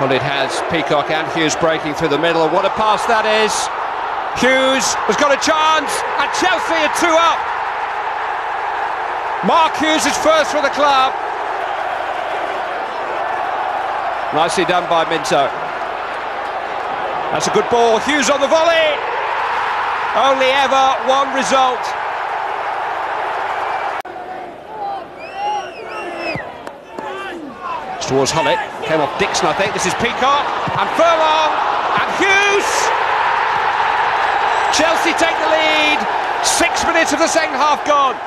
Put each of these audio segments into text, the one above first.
Well, it has Peacock and Hughes breaking through the middle. What a pass that is! Hughes has got a chance, and Chelsea are two up. Mark Hughes is first for the club. Nicely done by Minto. That's a good ball. Hughes on the volley. Only ever one result. Towards Hullett. Came off Dixon, I think. This is Peacock. And Furlong. And Hughes. Chelsea take the lead. Six minutes of the second half gone.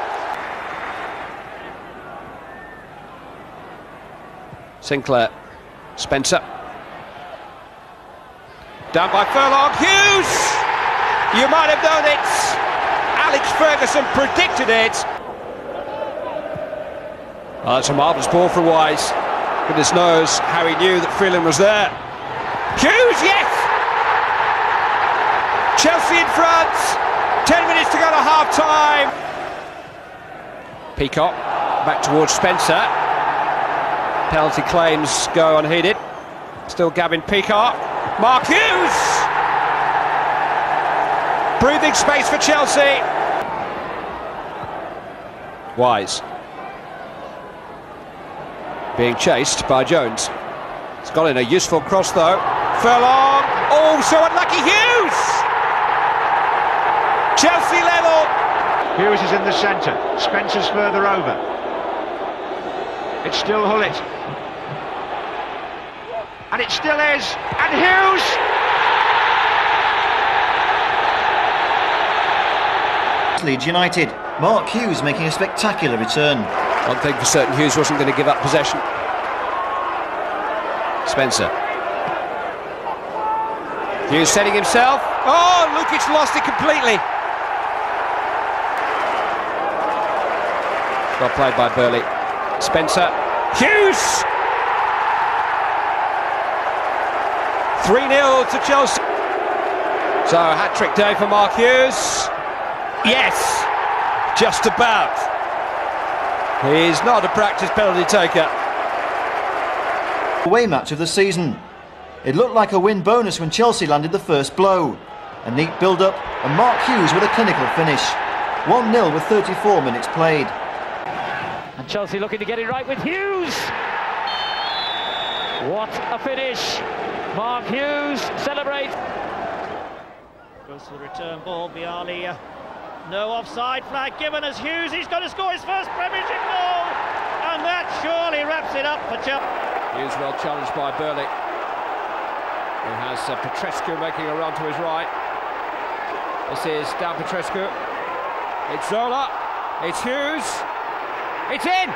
Sinclair. Spencer. Down by Furlong. Hughes! You might have known it. Alex Ferguson predicted it. Oh, that's a marvellous ball for Wise. Goodness knows how he knew that Phelan was there. Hughes, yes! Chelsea in front. Ten minutes to go to half time. Peacock back towards Spencer. Penalty claims go unheeded. Still Gavin Peacock. Mark Hughes! Breathing space for Chelsea. Wise. Being chased by Jones. It's got in a useful cross though. Furlong. Oh, so unlucky Hughes! Chelsea level. Hughes is in the centre. Spencer's further over. It's still Hullett. And it still is. And Hughes! Leeds United. Mark Hughes making a spectacular return. One thing for certain, Hughes wasn't going to give up possession. Spencer. Hughes setting himself. Oh, Lukic lost it completely. Well played by Burley. Spencer. Hughes! 3-0 to Chelsea. So hat-trick day for Mark Hughes. Yes, just about. He's not a practice penalty taker. Away match of the season. It looked like a win bonus when Chelsea landed the first blow. A neat build-up and Mark Hughes with a clinical finish. 1-0 with 34 minutes played. And Chelsea looking to get it right with Hughes. What a finish. Mark Hughes celebrates. Goes for the return ball, Vialli. No offside flag given as Hughes. He's going to score his first Premiership goal. And that surely wraps it up for Chelsea. Hughes well challenged by Burley. Who has uh, Petrescu making a run to his right. This is Dan Petrescu. It's Zola. It's Hughes. It's in!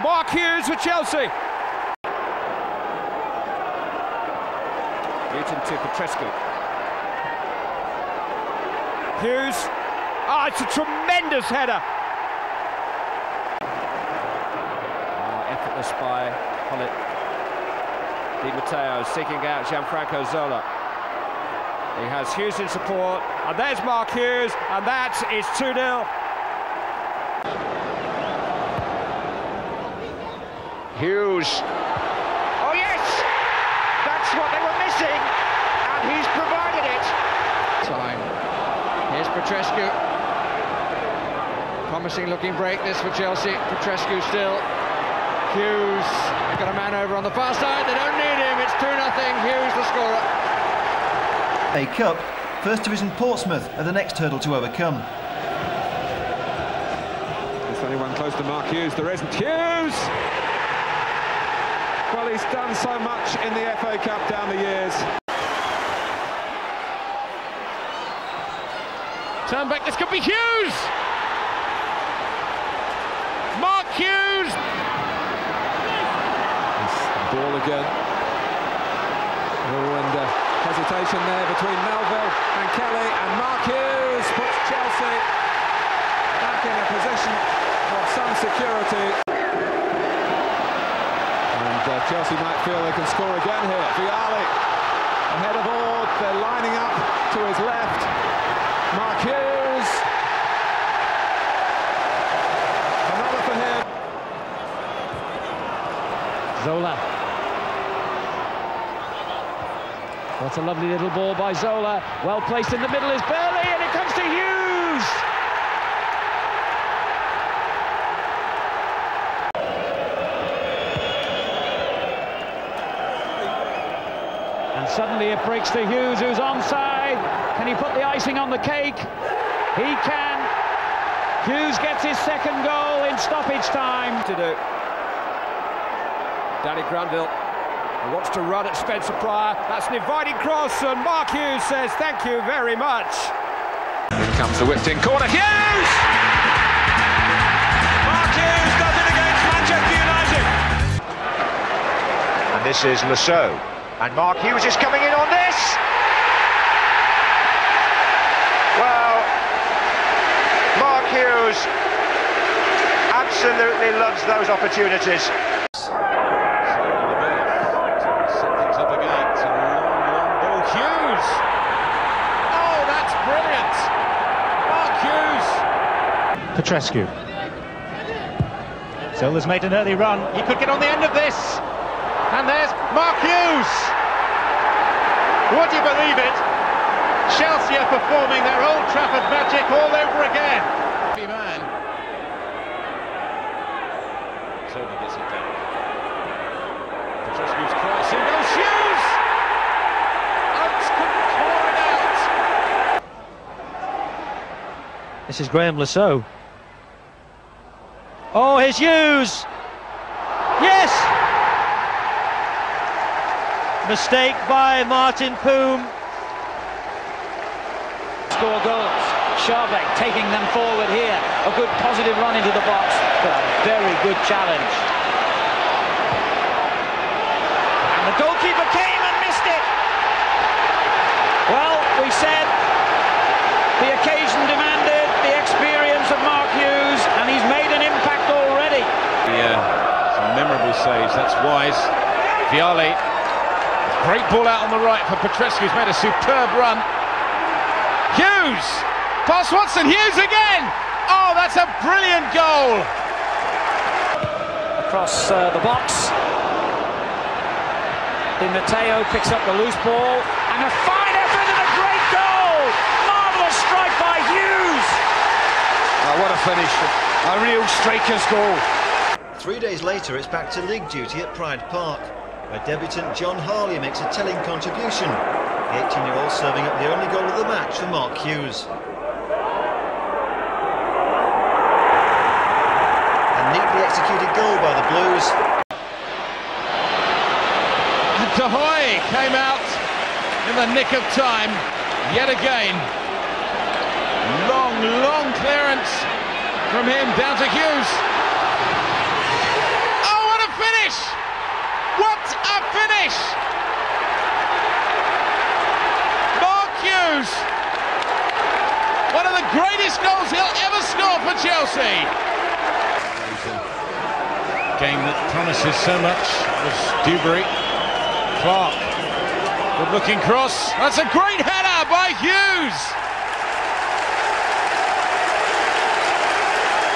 Mark Hughes for Chelsea. Newton to Petrescu. Hughes. Ah, oh, it's a tremendous header. Oh, effortless by Hullett. Di Matteo seeking out Gianfranco Zola. He has Hughes in support, and there's Mark Hughes, and that is 2 0. Hughes. Oh yes! That's what they were missing, and he's provided it. Time. Here's Petrescu. Promising looking break this for Chelsea. Petrescu still. Hughes got a man over on the far side. They don't need him. It's 2 0. Hughes the scorer. A Cup. First Division Portsmouth are the next hurdle to overcome. There's Is anyone close to Mark Hughes? There isn't. Hughes! Well, he's done so much in the FA Cup down the years. Turn back, this could be Hughes! Mark Hughes! Ball again. Oh, and uh, hesitation there between Melville and Kelly, and Mark Hughes puts Chelsea back in a position of some security. And uh, Chelsea might feel they can score again here. Vialli ahead of all. They're lining up to his left. Mark Hughes. Another for him. Zola. What a lovely little ball by Zola. Well placed in the middle is Burley, and it comes to Hughes. And suddenly it breaks to Hughes, who's onside. Can he put the icing on the cake? He can. Hughes gets his second goal in stoppage time. To do. Danny Granville he wants to run at Spencer Prior. That's an inviting cross, and Mark Hughes says thank you very much. In comes the whipped in corner. Hughes! Mark Hughes does it against Manchester United. And this is Lasso. And Mark Hughes is coming in on this. Well, Mark Hughes absolutely loves those opportunities. Petrescu. Zola's made an early run. He could get on the end of this. And there's Mark Hughes. Would you believe it? Chelsea are performing their Old Trafford magic all over again. Man. Zola gets it down. Petrescu's cross. In goes Hughes! Oates couldn't claw it out. This is Graham Saux. Oh, his Hughes! Yes! Mistake by Mart Poom. Score goals. Schaerbeek taking them forward here. A good positive run into the box, but a very good challenge. And the goalkeeper came and missed it. Well, we said the occasion demanded the experience of Mark Hughes, and he's made an impact already. Yeah, some memorable saves. That's wise. Vialli. Great ball out on the right for Petrescu. He's made a superb run. Hughes! Pass Watson. Hughes again! Oh, that's a brilliant goal! Across uh, the box. Di Matteo picks up the loose ball, and a fine effort and a great goal! Marvellous strike by Hughes! Oh, what a finish. A real striker's goal. Three days later, it's back to league duty at Pride Park, where debutant Jon Harley makes a telling contribution. The 18-year-old serving up the only goal of the match for Mark Hughes. A neatly executed goal by the Blues. And De came out in the nick of time yet again. Long, long clearance from him down to Hughes. Oh, what a finish! What a finish! Mark Hughes, one of the greatest goals he'll ever score for Chelsea. Game that promises so much was Duberry. Clark, good looking cross. That's a great header by Hughes.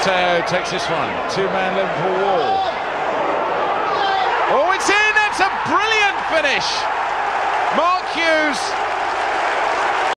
Teo takes this one. Two-man Liverpool wall. Oh, it's in! That's a brilliant finish. Mark Hughes